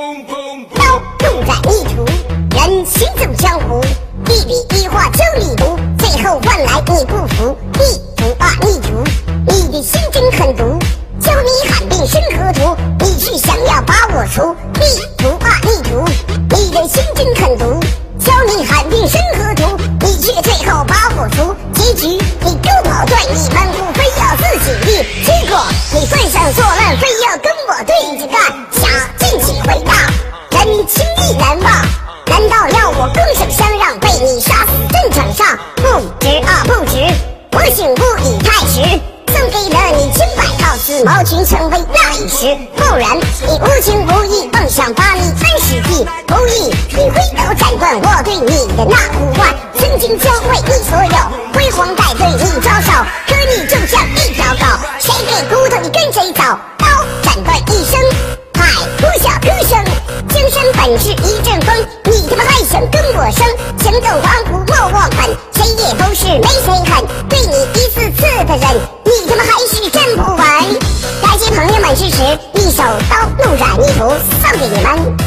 刀用在泥土，人行走江湖，一笔一画九里路，最后换来你不服。泥土啊泥土，你的心真狠毒，教你寒冰生河图，你却想要把我除。泥土啊泥土，你的心真狠毒，教你寒冰生河图，你却最后把我除。结局你狗跑断你门户，非要自己立，结果你犯上作乱，非要跟我对着干。想进去回答，人情易难忘。难道要我拱手相让，被你杀死战场上？不值啊不值，我醒悟已太迟。送给了你千百套紫毛裙，成为那一时。不然你无情无义，妄想把你三十地，无意你挥刀斩断我对你的那呼唤。曾经教会你所有，本是一阵风，你他妈还想跟我生？行走江湖莫忘本，谁也都是没谁狠，对你一次次的忍，你他妈还是真不稳。感谢朋友们支持，一首刀怒斩逆徒送给你们。